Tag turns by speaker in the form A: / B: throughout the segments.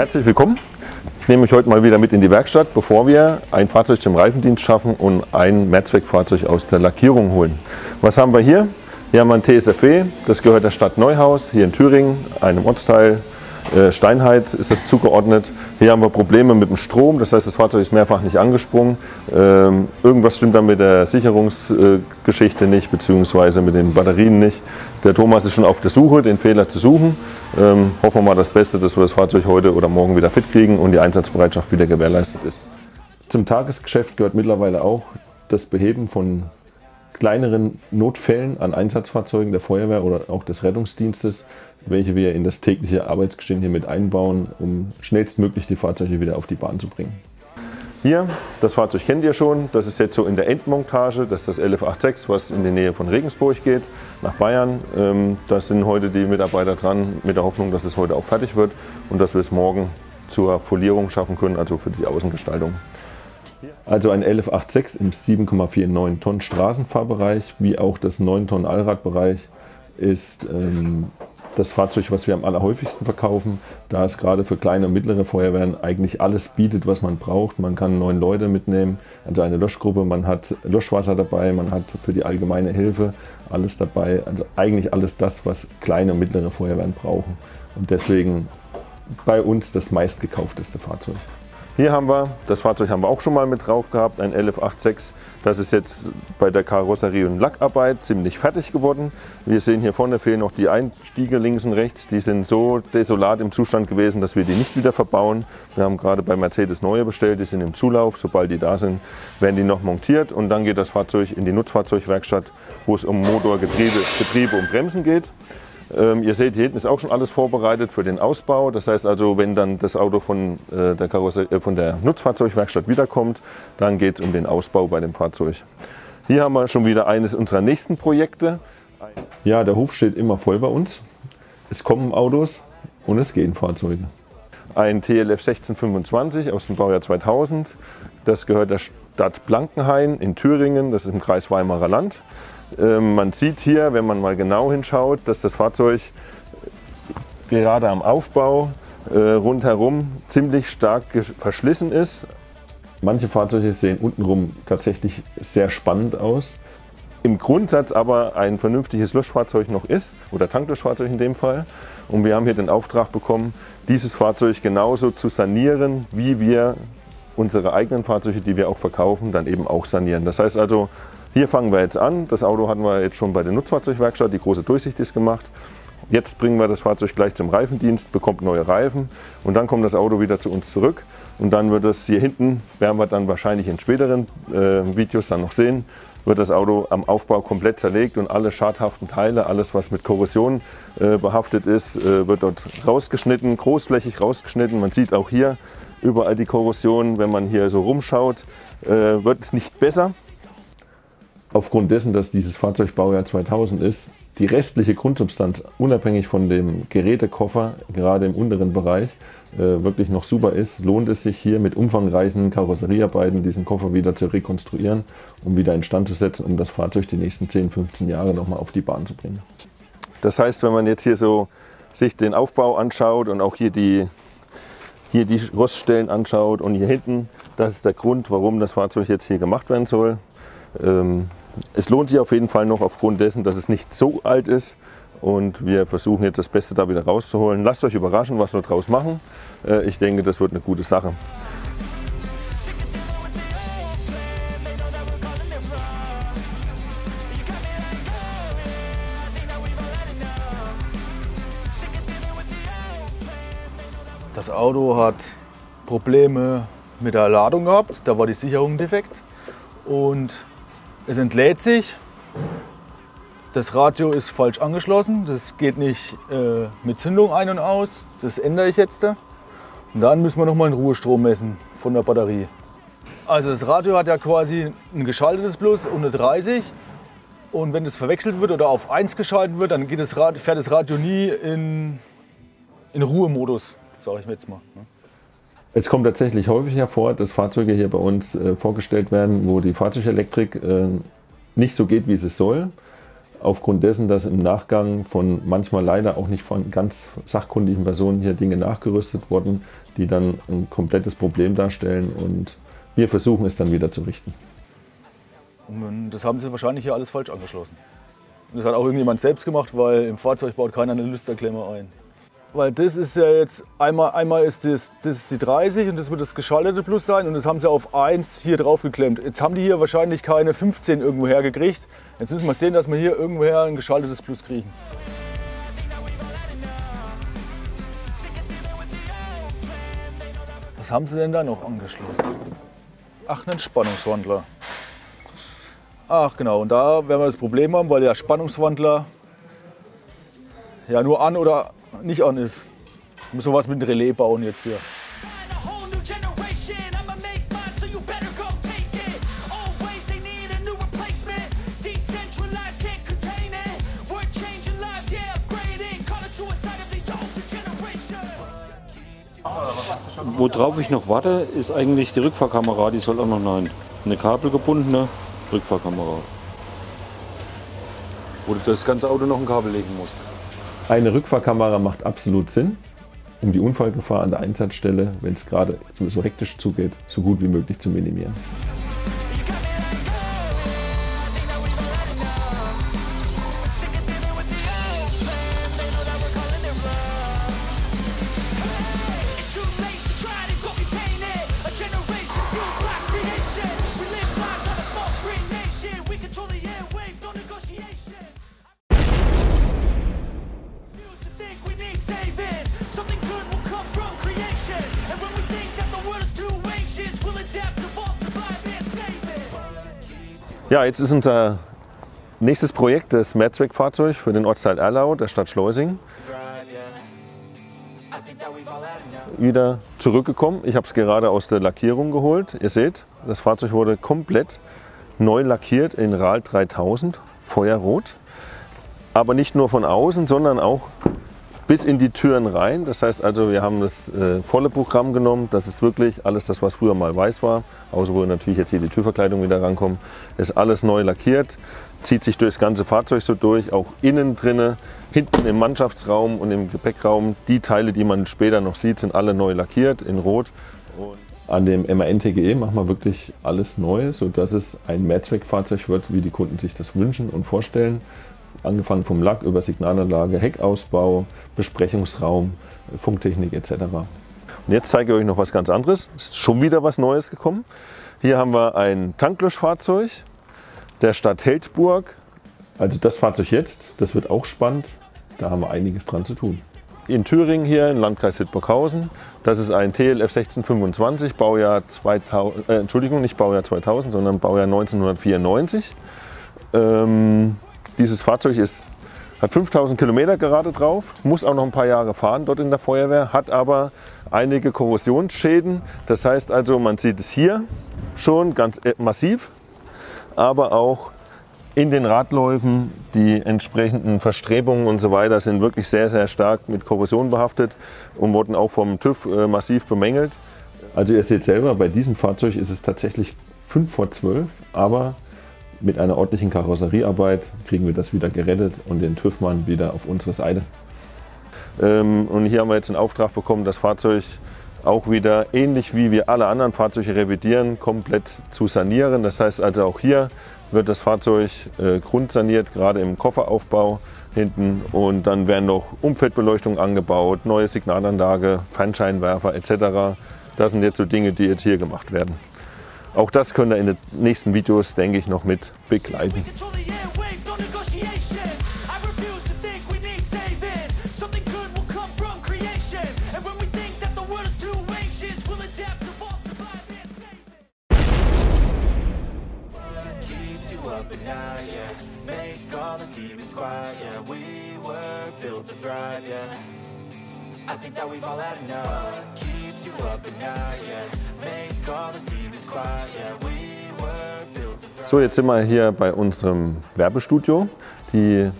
A: Herzlich willkommen. Ich nehme euch heute mal wieder mit in die Werkstatt, bevor wir ein Fahrzeug zum Reifendienst schaffen und ein Mehrzweckfahrzeug aus der Lackierung holen. Was haben wir hier? Hier haben wir ein TSFW, das gehört der Stadt Neuhaus, hier in Thüringen, einem Ortsteil Steinheit ist das zugeordnet. Hier haben wir Probleme mit dem Strom, das heißt, das Fahrzeug ist mehrfach nicht angesprungen. Ähm, irgendwas stimmt dann mit der Sicherungsgeschichte nicht, beziehungsweise mit den Batterien nicht. Der Thomas ist schon auf der Suche, den Fehler zu suchen. Ähm, hoffen wir mal das Beste, dass wir das Fahrzeug heute oder morgen wieder fit kriegen und die Einsatzbereitschaft wieder gewährleistet ist. Zum Tagesgeschäft gehört mittlerweile auch das Beheben von kleineren Notfällen an Einsatzfahrzeugen der Feuerwehr oder auch des Rettungsdienstes welche wir in das tägliche Arbeitsgeschehen hier mit einbauen, um schnellstmöglich die Fahrzeuge wieder auf die Bahn zu bringen. Hier, das Fahrzeug kennt ihr schon, das ist jetzt so in der Endmontage, das ist das 1186, was in die Nähe von Regensburg geht, nach Bayern. Ähm, da sind heute die Mitarbeiter dran, mit der Hoffnung, dass es heute auch fertig wird und dass wir es morgen zur Folierung schaffen können, also für die Außengestaltung. Also ein 1186 im 7,49 Tonnen Straßenfahrbereich, wie auch das 9 Tonnen Allradbereich ist ähm, das Fahrzeug, was wir am allerhäufigsten verkaufen, da es gerade für kleine und mittlere Feuerwehren eigentlich alles bietet, was man braucht. Man kann neun Leute mitnehmen, also eine Löschgruppe, man hat Löschwasser dabei, man hat für die allgemeine Hilfe alles dabei. Also eigentlich alles das, was kleine und mittlere Feuerwehren brauchen. Und deswegen bei uns das meistgekaufteste Fahrzeug. Hier haben wir, das Fahrzeug haben wir auch schon mal mit drauf gehabt, ein 1186. Das ist jetzt bei der Karosserie und Lackarbeit ziemlich fertig geworden. Wir sehen hier vorne fehlen noch die Einstiege links und rechts. Die sind so desolat im Zustand gewesen, dass wir die nicht wieder verbauen. Wir haben gerade bei Mercedes neue bestellt, die sind im Zulauf. Sobald die da sind, werden die noch montiert und dann geht das Fahrzeug in die Nutzfahrzeugwerkstatt, wo es um Motor, Getriebe, Getriebe und Bremsen geht. Ähm, ihr seht, hier hinten ist auch schon alles vorbereitet für den Ausbau. Das heißt also, wenn dann das Auto von, äh, der, Karosse, äh, von der Nutzfahrzeugwerkstatt wiederkommt, dann geht es um den Ausbau bei dem Fahrzeug. Hier haben wir schon wieder eines unserer nächsten Projekte. Ja, der Hof steht immer voll bei uns. Es kommen Autos und es gehen Fahrzeuge. Ein TLF 1625 aus dem Baujahr 2000. Das gehört der Stadt Blankenhain in Thüringen, das ist im Kreis Weimarer Land. Ähm, man sieht hier, wenn man mal genau hinschaut, dass das Fahrzeug gerade am Aufbau äh, rundherum ziemlich stark verschlissen ist. Manche Fahrzeuge sehen untenrum tatsächlich sehr spannend aus. Im Grundsatz aber ein vernünftiges Löschfahrzeug noch ist, oder Tanklöschfahrzeug in dem Fall. Und wir haben hier den Auftrag bekommen, dieses Fahrzeug genauso zu sanieren, wie wir unsere eigenen Fahrzeuge, die wir auch verkaufen, dann eben auch sanieren. Das heißt also, hier fangen wir jetzt an. Das Auto hatten wir jetzt schon bei der Nutzfahrzeugwerkstatt, die große Durchsicht ist gemacht. Jetzt bringen wir das Fahrzeug gleich zum Reifendienst, bekommt neue Reifen und dann kommt das Auto wieder zu uns zurück. Und dann wird es hier hinten, werden wir dann wahrscheinlich in späteren äh, Videos dann noch sehen, wird das Auto am Aufbau komplett zerlegt und alle schadhaften Teile, alles was mit Korrosion äh, behaftet ist, äh, wird dort rausgeschnitten, großflächig rausgeschnitten. Man sieht auch hier überall die Korrosion. Wenn man hier so rumschaut, äh, wird es nicht besser aufgrund dessen, dass dieses Fahrzeug Baujahr 2000 ist, die restliche Grundsubstanz, unabhängig von dem Gerätekoffer, gerade im unteren Bereich, äh, wirklich noch super ist, lohnt es sich hier mit umfangreichen Karosseriearbeiten diesen Koffer wieder zu rekonstruieren, um wieder instand zu setzen, um das Fahrzeug die nächsten 10, 15 Jahre nochmal auf die Bahn zu bringen. Das heißt, wenn man jetzt hier so sich den Aufbau anschaut und auch hier die, hier die Roststellen anschaut und hier hinten, das ist der Grund, warum das Fahrzeug jetzt hier gemacht werden soll. Ähm, es lohnt sich auf jeden Fall noch aufgrund dessen, dass es nicht so alt ist. Und wir versuchen jetzt das Beste da wieder rauszuholen. Lasst euch überraschen, was wir daraus machen. Äh, ich denke, das wird eine gute Sache.
B: Das Auto hat Probleme mit der Ladung gehabt. Da war die Sicherung defekt. Und es entlädt sich. Das Radio ist falsch angeschlossen. Das geht nicht äh, mit Zündung ein und aus. Das ändere ich jetzt. Und dann müssen wir noch mal einen Ruhestrom messen von der Batterie. Also das Radio hat ja quasi ein geschaltetes Plus und eine 30. Und wenn das verwechselt wird oder auf 1 geschaltet wird, dann das Radio, fährt das Radio nie in, in Ruhemodus, sage ich mir jetzt mal.
A: Es kommt tatsächlich häufig hervor, dass Fahrzeuge hier bei uns äh, vorgestellt werden, wo die Fahrzeugelektrik äh, nicht so geht, wie es soll. aufgrund dessen, dass im Nachgang von manchmal leider auch nicht von ganz sachkundigen Personen hier Dinge nachgerüstet wurden, die dann ein komplettes Problem darstellen und wir versuchen es dann wieder zu richten.
B: Das haben sie wahrscheinlich hier alles falsch angeschlossen. Das hat auch irgendjemand selbst gemacht, weil im Fahrzeug baut keiner eine Lüsterklemme ein. Weil das ist ja jetzt, einmal, einmal ist das, das ist die 30 und das wird das geschaltete Plus sein und das haben sie auf 1 hier drauf geklemmt. Jetzt haben die hier wahrscheinlich keine 15 irgendwo hergekriegt. Jetzt müssen wir sehen, dass wir hier irgendwoher ein geschaltetes Plus kriegen. Was haben sie denn da noch angeschlossen? Ach, einen Spannungswandler. Ach genau, und da werden wir das Problem haben, weil der Spannungswandler ja nur an oder nicht an ist. Müssen wir was mit dem Relais bauen jetzt hier.
C: Worauf ich noch warte, ist eigentlich die Rückfahrkamera. Die soll auch noch rein. Eine kabelgebundene Rückfahrkamera. Wo du das ganze Auto noch ein Kabel legen musst.
A: Eine Rückfahrkamera macht absolut Sinn, um die Unfallgefahr an der Einsatzstelle, wenn es gerade so hektisch zugeht, so gut wie möglich zu minimieren. Ja, jetzt ist unser nächstes Projekt das Mehrzweckfahrzeug für den Ortsteil Erlau der Stadt Schleusing wieder zurückgekommen. Ich habe es gerade aus der Lackierung geholt. Ihr seht, das Fahrzeug wurde komplett neu lackiert in RAL 3000, Feuerrot. Aber nicht nur von außen, sondern auch bis in die Türen rein. Das heißt also, wir haben das äh, volle Programm genommen. Das ist wirklich alles das, was früher mal weiß war. Außer wo natürlich jetzt hier die Türverkleidung wieder rankommt. Ist alles neu lackiert. Zieht sich durch das ganze Fahrzeug so durch, auch innen drinne, hinten im Mannschaftsraum und im Gepäckraum. Die Teile, die man später noch sieht, sind alle neu lackiert in Rot. Und an dem MAN-TGE machen wir wirklich alles neu, sodass es ein Mehrzweckfahrzeug wird, wie die Kunden sich das wünschen und vorstellen angefangen vom Lack über Signalanlage, Heckausbau, Besprechungsraum, Funktechnik etc. Und jetzt zeige ich euch noch was ganz anderes. Es ist schon wieder was Neues gekommen. Hier haben wir ein Tanklöschfahrzeug der Stadt Heldburg. Also das Fahrzeug jetzt, das wird auch spannend. Da haben wir einiges dran zu tun. In Thüringen hier im Landkreis Hildburghausen. Das ist ein TLF 1625, Baujahr 2000, äh, Entschuldigung, nicht Baujahr 2000, sondern Baujahr 1994. Ähm, dieses Fahrzeug ist, hat 5000 Kilometer gerade drauf, muss auch noch ein paar Jahre fahren dort in der Feuerwehr, hat aber einige Korrosionsschäden. Das heißt also, man sieht es hier schon ganz äh, massiv, aber auch in den Radläufen, die entsprechenden Verstrebungen und so weiter sind wirklich sehr, sehr stark mit Korrosion behaftet und wurden auch vom TÜV äh, massiv bemängelt. Also ihr seht selber, bei diesem Fahrzeug ist es tatsächlich 5 vor 12, aber mit einer ordentlichen Karosseriearbeit kriegen wir das wieder gerettet und den TÜV-Mann wieder auf unsere Seite. Ähm, und hier haben wir jetzt einen Auftrag bekommen, das Fahrzeug auch wieder ähnlich wie wir alle anderen Fahrzeuge revidieren, komplett zu sanieren. Das heißt also auch hier wird das Fahrzeug äh, grundsaniert, gerade im Kofferaufbau hinten und dann werden noch Umfeldbeleuchtung angebaut, neue Signalanlage, Fernscheinwerfer etc. Das sind jetzt so Dinge, die jetzt hier gemacht werden. Auch das könnt ihr in den nächsten Videos, denke ich, noch mit begleiten. I think that we've all had enough Keeps you up at night, yeah Make all the demons quiet, yeah We were built to So, jetzt sind wir hier bei unserem Werbestudio. Die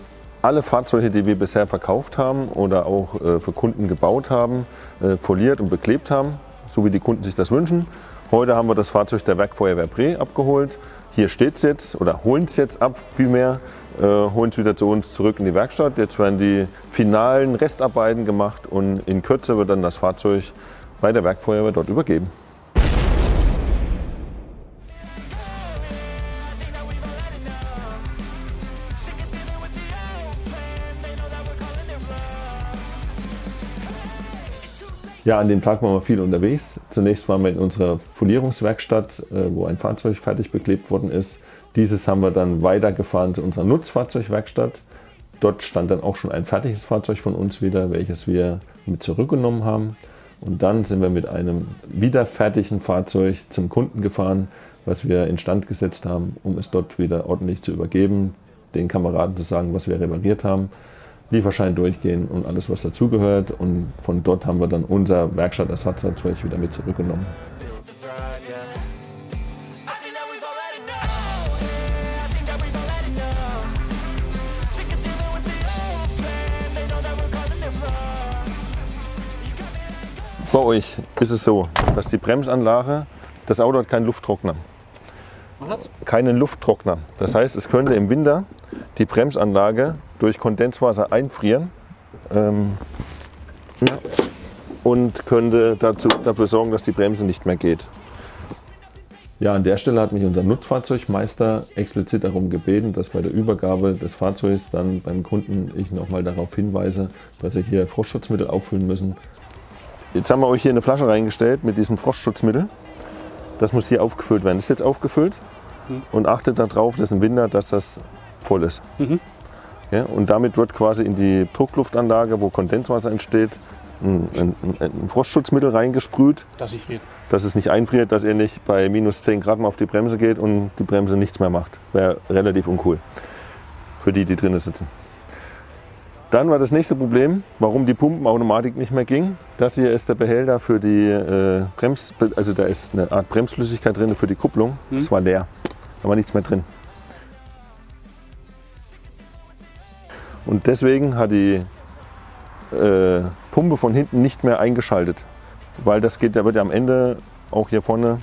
A: alle Fahrzeuge, die wir bisher verkauft haben oder auch äh, für Kunden gebaut haben, äh, foliert und beklebt haben. so wie die Kunden sich das wünschen. Heute haben wir das Fahrzeug der Werkfeuerwehr Bre abgeholt. Hier steht es jetzt oder holen es jetzt ab, vielmehr äh, holen es wieder zu uns zurück in die Werkstatt. Jetzt werden die finalen Restarbeiten gemacht und in Kürze wird dann das Fahrzeug bei der Werkfeuerwehr dort übergeben. Ja, an dem Tag waren wir viel unterwegs. Zunächst waren wir in unserer Folierungswerkstatt, äh, wo ein Fahrzeug fertig beklebt worden ist. Dieses haben wir dann weitergefahren zu unserer Nutzfahrzeugwerkstatt. Dort stand dann auch schon ein fertiges Fahrzeug von uns wieder, welches wir mit zurückgenommen haben. Und dann sind wir mit einem wieder fertigen Fahrzeug zum Kunden gefahren, was wir instand gesetzt haben, um es dort wieder ordentlich zu übergeben, den Kameraden zu sagen, was wir repariert haben Lieferschein durchgehen und alles, was dazugehört. Und von dort haben wir dann unser Werkstattersatzfahrzeug wieder mit zurückgenommen. Bei euch ist es so, dass die Bremsanlage, das Auto hat keinen Lufttrockner. Keinen Lufttrockner. Das heißt, es könnte im Winter die Bremsanlage durch Kondenswasser einfrieren ähm, und könnte dazu, dafür sorgen, dass die Bremse nicht mehr geht. Ja, an der Stelle hat mich unser Nutzfahrzeugmeister explizit darum gebeten, dass bei der Übergabe des Fahrzeugs dann beim Kunden ich nochmal darauf hinweise, dass sie hier Frostschutzmittel auffüllen müssen. Jetzt haben wir euch hier eine Flasche reingestellt mit diesem Frostschutzmittel. Das muss hier aufgefüllt werden. Das ist jetzt aufgefüllt mhm. und achtet darauf, dass im Winter, dass das voll ist. Mhm. Ja, und damit wird quasi in die Druckluftanlage, wo Kondenswasser entsteht, ein, ein, ein Frostschutzmittel reingesprüht.
D: Dass, ich friert.
A: dass es nicht einfriert, dass ihr nicht bei minus 10 Grad mal auf die Bremse geht und die Bremse nichts mehr macht. Wäre relativ uncool für die, die drinnen sitzen. Dann war das nächste Problem, warum die Pumpenautomatik nicht mehr ging. Das hier ist der Behälter für die äh, Brems, also da ist eine Art Bremsflüssigkeit drin für die Kupplung. Hm. Das war leer, da war nichts mehr drin. Und deswegen hat die äh, Pumpe von hinten nicht mehr eingeschaltet. Weil das geht, da wird ja am Ende auch hier vorne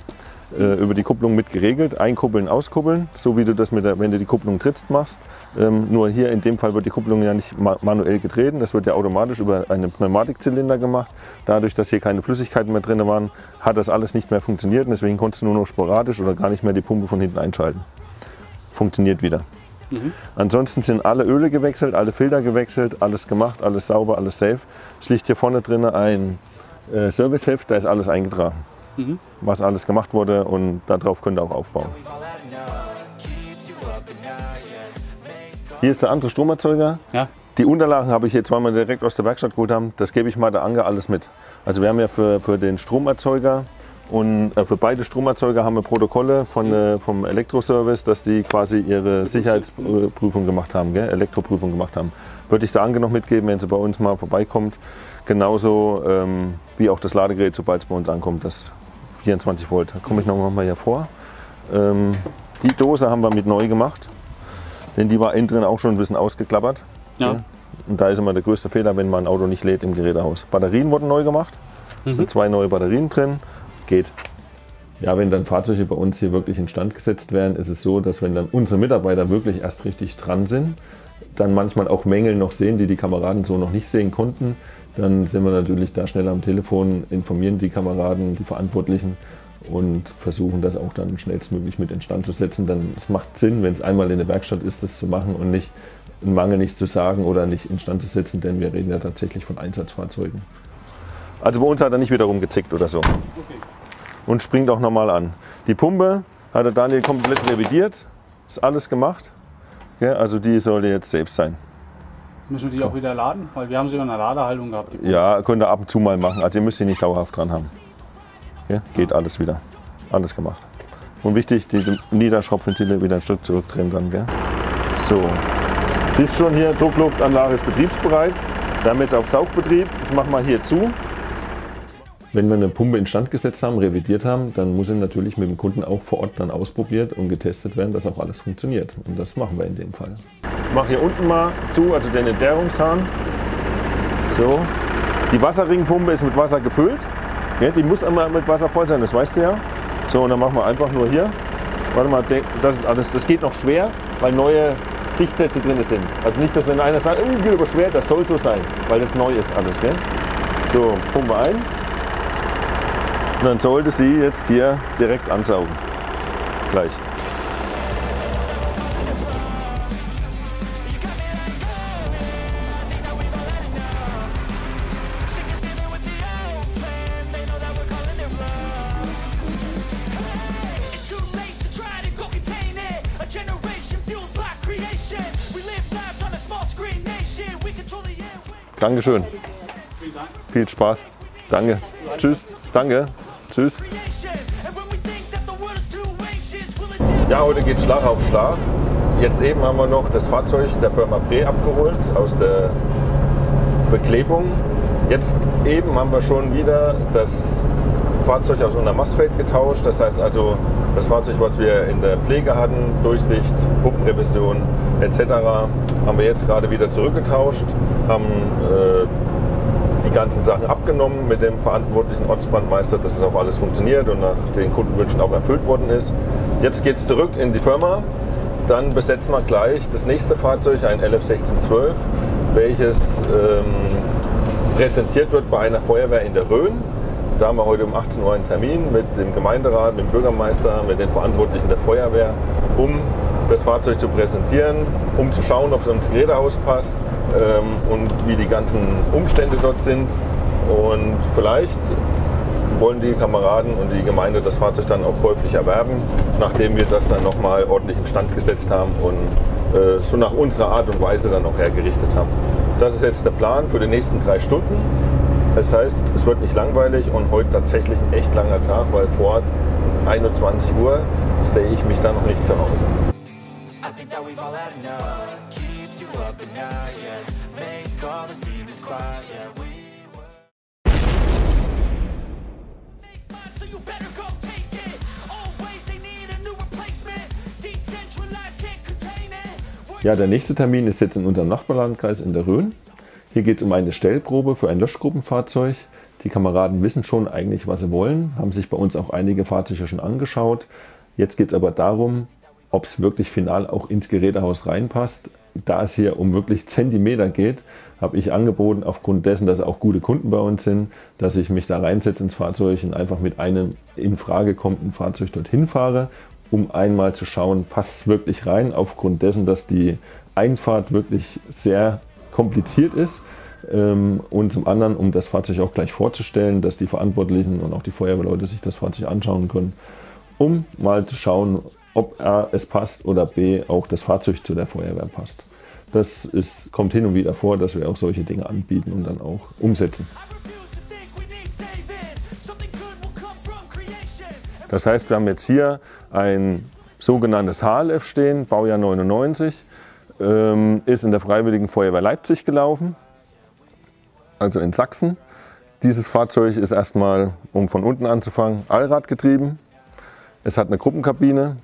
A: äh, über die Kupplung mit geregelt. Einkuppeln, auskuppeln, so wie du das, mit der, wenn du die Kupplung trittst, machst. Ähm, nur hier in dem Fall wird die Kupplung ja nicht ma manuell getreten, das wird ja automatisch über einen Pneumatikzylinder gemacht. Dadurch, dass hier keine Flüssigkeiten mehr drin waren, hat das alles nicht mehr funktioniert und deswegen konntest du nur noch sporadisch oder gar nicht mehr die Pumpe von hinten einschalten. Funktioniert wieder. Mhm. Ansonsten sind alle Öle gewechselt, alle Filter gewechselt, alles gemacht, alles sauber, alles safe. Es liegt hier vorne drin ein äh, Serviceheft, da ist alles eingetragen, mhm. was alles gemacht wurde und darauf könnt ihr auch aufbauen. Hier ist der andere Stromerzeuger. Ja. Die Unterlagen habe ich jetzt, weil wir direkt aus der Werkstatt geholt haben, das gebe ich mal der Ange alles mit. Also wir haben ja für, für den Stromerzeuger und äh, für beide Stromerzeuger haben wir Protokolle von, äh, vom Elektroservice, dass die quasi ihre Sicherheitsprüfung gemacht haben, gell? Elektroprüfung gemacht haben. Würde ich der Ange noch mitgeben, wenn sie bei uns mal vorbeikommt. Genauso ähm, wie auch das Ladegerät, sobald es bei uns ankommt, das 24 Volt. Da komme ich noch mal hier vor. Ähm, die Dose haben wir mit neu gemacht, denn die war innen drin auch schon ein bisschen ausgeklappert. Ja. Okay? Und da ist immer der größte Fehler, wenn man ein Auto nicht lädt im Gerätehaus. Batterien wurden neu gemacht. Es mhm. sind zwei neue Batterien drin geht. Ja, wenn dann Fahrzeuge bei uns hier wirklich instand gesetzt werden, ist es so, dass wenn dann unsere Mitarbeiter wirklich erst richtig dran sind, dann manchmal auch Mängel noch sehen, die die Kameraden so noch nicht sehen konnten, dann sind wir natürlich da schnell am Telefon, informieren die Kameraden, die Verantwortlichen und versuchen das auch dann schnellstmöglich mit instand zu setzen. Dann es macht Sinn, wenn es einmal in der Werkstatt ist, das zu machen und nicht einen Mangel nicht zu sagen oder nicht instand zu setzen, denn wir reden ja tatsächlich von Einsatzfahrzeugen. Also bei uns hat er nicht wieder rumgezickt oder so. Okay und springt auch normal an. Die Pumpe hat der Daniel komplett revidiert, ist alles gemacht. Ja, also die sollte jetzt safe sein.
D: Müssen wir die auch wieder laden? Weil wir haben sie in einer Ladehaltung gehabt.
A: Ja, könnt ihr ab und zu mal machen. Also ihr müsst sie nicht dauerhaft dran haben. Ja, geht alles wieder. Alles gemacht. Und wichtig, die Niederschraubventile wieder ein Stück zurückdrehen dann. Gell? So. Siehst du schon hier, Druckluftanlage ist betriebsbereit. Wir haben jetzt auf Saugbetrieb. Ich mache mal hier zu. Wenn wir eine Pumpe instand gesetzt haben, revidiert haben, dann muss sie natürlich mit dem Kunden auch vor Ort dann ausprobiert und getestet werden, dass auch alles funktioniert. Und das machen wir in dem Fall. Mache hier unten mal zu, also den Entleerungshahn. So. Die Wasserringpumpe ist mit Wasser gefüllt. Ja, die muss immer mit Wasser voll sein, das weißt du ja. So, und dann machen wir einfach nur hier. Warte mal, das ist alles, das geht noch schwer, weil neue Dichtsätze drin sind. Also nicht, dass wenn einer sagt, geht aber schwer, das soll so sein, weil das neu ist alles, gell? So, pumpen wir ein. Und dann sollte sie jetzt hier direkt ansaugen. Gleich. Dankeschön. Viel Spaß. Danke. Tschüss. Danke. Tschüss. Ja, heute geht Schlag auf Schlag. Jetzt eben haben wir noch das Fahrzeug der Firma Pre abgeholt aus der Beklebung. Jetzt eben haben wir schon wieder das Fahrzeug aus unserem Mastfeld getauscht. Das heißt also, das Fahrzeug, was wir in der Pflege hatten, Durchsicht, Pumpenrevision etc., haben wir jetzt gerade wieder zurückgetauscht, haben äh, die ganzen Sachen abgenommen mit dem verantwortlichen Ortsbrandmeister, dass es auch alles funktioniert und nach den Kundenwünschen auch erfüllt worden ist. Jetzt geht es zurück in die Firma. Dann besetzen wir gleich das nächste Fahrzeug, ein LF1612, welches ähm, präsentiert wird bei einer Feuerwehr in der Rhön. Da haben wir heute um 18 Uhr einen Termin mit dem Gemeinderat, mit dem Bürgermeister, mit den Verantwortlichen der Feuerwehr, um das Fahrzeug zu präsentieren, um zu schauen, ob es ins Gerätehaus passt ähm, und wie die ganzen Umstände dort sind. Und vielleicht wollen die Kameraden und die Gemeinde das Fahrzeug dann auch käuflich erwerben, nachdem wir das dann nochmal ordentlich in Stand gesetzt haben und äh, so nach unserer Art und Weise dann auch hergerichtet haben. Das ist jetzt der Plan für die nächsten drei Stunden. Das heißt, es wird nicht langweilig und heute tatsächlich ein echt langer Tag, weil vor 21 Uhr sehe ich mich dann noch nicht zu Hause.
E: All had enough. Keeps you up at night, yeah. Make all the demons quiet, yeah. We.
A: Ja, der nächste Termin ist jetzt in unserem Nachbarlandkreis in der Rhön. Hier geht es um eine Stellprobe für ein Löschgruppenfahrzeug. Die Kameraden wissen schon eigentlich, was sie wollen, haben sich bei uns auch einige Fahrzeuge schon angeschaut. Jetzt geht es aber darum, ob es wirklich final auch ins Gerätehaus reinpasst. Da es hier um wirklich Zentimeter geht, habe ich angeboten, aufgrund dessen, dass auch gute Kunden bei uns sind, dass ich mich da reinsetze ins Fahrzeug und einfach mit einem in Frage kommenden Fahrzeug dorthin fahre, um einmal zu schauen, passt es wirklich rein, aufgrund dessen, dass die Einfahrt wirklich sehr kompliziert ist. Ähm, Und zum anderen, um das Fahrzeug auch gleich vorzustellen, dass die Verantwortlichen und auch die Feuerwehrleute sich das Fahrzeug anschauen können, um mal zu schauen, ob A, es passt oder B, auch das Fahrzeug zu der Feuerwehr passt. Das ist, kommt hin und wieder vor, dass wir auch solche Dinge anbieten und dann auch umsetzen. Das heißt, wir haben jetzt hier ein sogenanntes HLF stehen, Baujahr 99, ähm, ist in der Freiwilligen Feuerwehr Leipzig gelaufen, also in Sachsen. Dieses Fahrzeug ist erstmal, um von unten anzufangen, Allrad getrieben. Es hat eine Gruppenkabine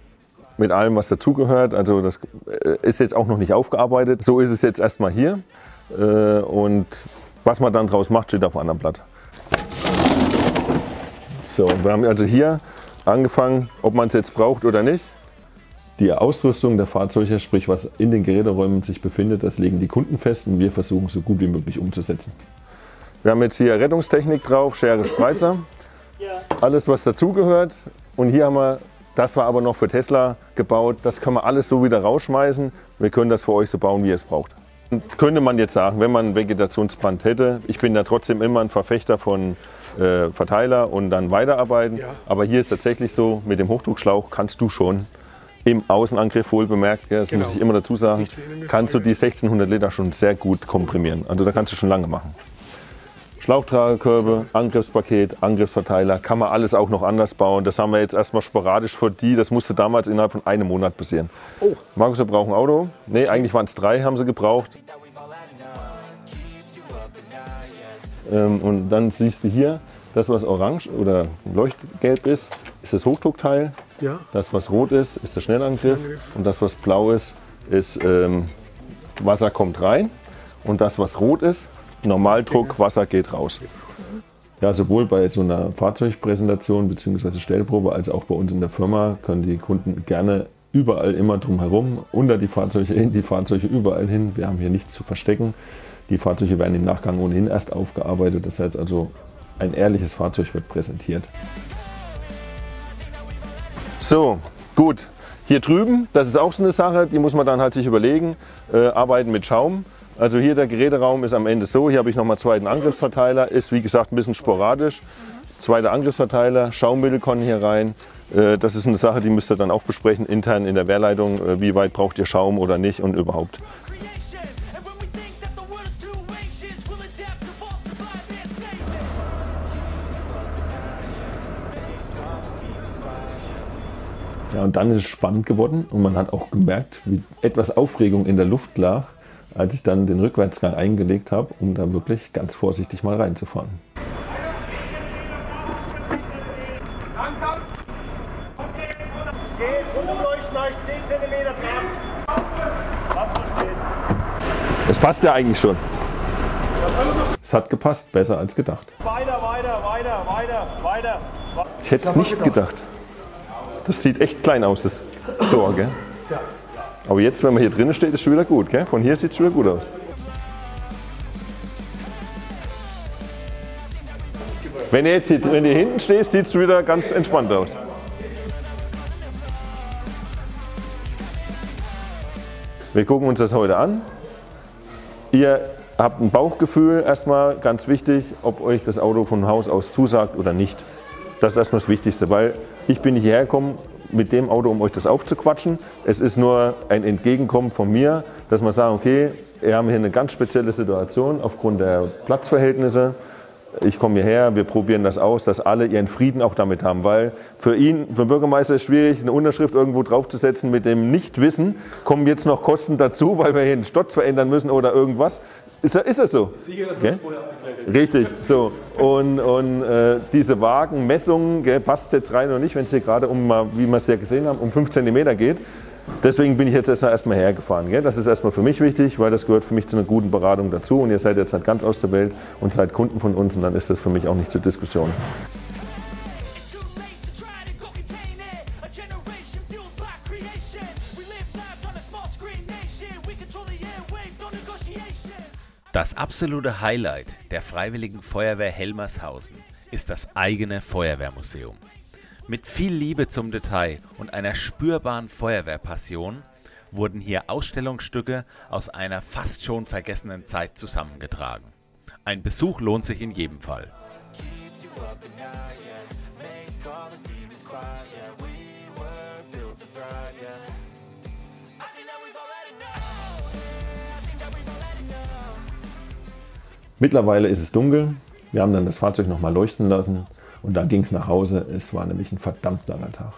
A: mit allem, was dazugehört. Also das äh, ist jetzt auch noch nicht aufgearbeitet. So ist es jetzt erstmal hier. Äh, Und was man dann draus macht, steht auf einem anderen Blatt. So, wir haben also hier angefangen, ob man es jetzt braucht oder nicht. Die Ausrüstung der Fahrzeuge, sprich was in den Geräteräumen sich befindet, das legen die Kunden fest und wir versuchen so gut wie möglich umzusetzen. Wir haben jetzt hier Rettungstechnik drauf, Schere, Spreizer, alles was dazugehört. Und hier haben wir, das war aber noch für Tesla gebaut, das können wir alles so wieder rausschmeißen. Wir können das für euch so bauen, wie ihr es braucht. Könnte man jetzt sagen, wenn man ein Vegetationsband hätte, ich bin da trotzdem immer ein Verfechter von äh, Verteiler und dann weiterarbeiten. Aber hier ist tatsächlich so, mit dem Hochdruckschlauch kannst du schon im Außenangriff wohl bemerkt, das muss ich immer dazu sagen, kannst du die 1600 Liter schon sehr gut komprimieren. Also da kannst du schon lange machen. Schlauchtragekörbe, Angriffspaket, Angriffsverteiler, kann man alles auch noch anders bauen. Das haben wir jetzt erstmal sporadisch für die, das musste damals innerhalb von einem Monat passieren. Oh. Markus, wir brauchen ein Auto. Nee, eigentlich waren es drei, haben sie gebraucht. Ähm, und dann siehst du hier, das was orange oder leuchtgelb ist, ist das Hochdruckteil.
F: Ja.
A: Das was rot ist, ist der Schnellangriff. Und das was blau ist, ist ähm, Wasser kommt rein. Und das was rot ist, Normaldruck, Wasser geht raus. Ja, sowohl bei so einer Fahrzeugpräsentation bzw. Stellprobe als auch bei uns in der Firma können die Kunden gerne überall immer drum herum, unter die Fahrzeuge, in die Fahrzeuge, überall hin. Wir haben hier nichts zu verstecken. Die Fahrzeuge werden im Nachgang ohnehin erst aufgearbeitet. Das heißt also, ein ehrliches Fahrzeug wird präsentiert. So, gut. Hier drüben, das ist auch so eine Sache, die muss man dann halt sich überlegen. Äh, arbeiten mit Schaum. Also hier der Geräteraum ist am Ende so. Hier habe ich nochmal zweiten Angriffsverteiler. Ist wie gesagt ein bisschen sporadisch. Zweiter Angriffsverteiler, Schaummittel kommen hier rein. Äh, Das ist eine Sache, die müsst ihr dann auch besprechen intern in der Wehrleitung. äh, Wie weit braucht ihr Schaum oder nicht und überhaupt. Ja, und dann ist es spannend geworden und man hat auch gemerkt, wie etwas Aufregung in der Luft lag, als ich dann den Rückwärtsgang eingelegt habe, um da wirklich ganz vorsichtig mal reinzufahren.
F: Langsam. Geht, runterleuchten euch 10 cm Platz. Lass so stehen.
A: Es passt ja eigentlich schon. Es hat gepasst, besser als gedacht.
F: Weiter, weiter, weiter, weiter, weiter.
A: Ich hätte es nicht gedacht. Das sieht echt klein aus, das Tor, gell? Aber jetzt, wenn man hier drinnen steht, ist es schon wieder gut, gell? Von hier sieht es schon wieder gut aus. Wenn ihr jetzt hier, wenn ihr hinten stehst, sieht es wieder ganz entspannt aus. Wir gucken uns das heute an. Ihr habt ein Bauchgefühl, erstmal ganz wichtig, ob euch das Auto von Haus aus zusagt oder nicht. Das ist erstmal das Wichtigste, weil ich bin nicht hierher gekommen mit dem Auto, um euch das aufzuquatschen. Es ist nur ein Entgegenkommen von mir, dass man sagt, okay, wir haben hier eine ganz spezielle Situation aufgrund der Platzverhältnisse. Ich komme hierher, wir probieren das aus, dass alle ihren Frieden auch damit haben, weil für ihn, für den Bürgermeister ist es schwierig, eine Unterschrift irgendwo draufzusetzen mit dem Nichtwissen. Kommen jetzt noch Kosten dazu, weil wir hier einen Stotz verändern müssen oder irgendwas. Ist, ist das so? Gell? Richtig, so. Und, und äh, diese Wagenmessungen, passt es jetzt rein oder nicht, wenn es hier gerade um, wie wir es ja gesehen haben, um 5 cm geht. Deswegen bin ich jetzt erstmal hergefahren. Gell? Das ist erstmal für mich wichtig, weil das gehört für mich zu einer guten Beratung dazu. Und ihr seid jetzt halt ganz aus der Welt und seid Kunden von uns und dann ist das für mich auch nicht zur Diskussion.
G: Das absolute Highlight der Freiwilligen Feuerwehr Helmershausen ist das eigene Feuerwehrmuseum. Mit viel Liebe zum Detail und einer spürbaren Feuerwehrpassion wurden hier Ausstellungsstücke aus einer fast schon vergessenen Zeit zusammengetragen. Ein Besuch lohnt sich in jedem Fall.
A: Mittlerweile ist es dunkel. Wir haben dann das Fahrzeug nochmal leuchten lassen und dann ging es nach Hause. Es war nämlich ein verdammt langer Tag.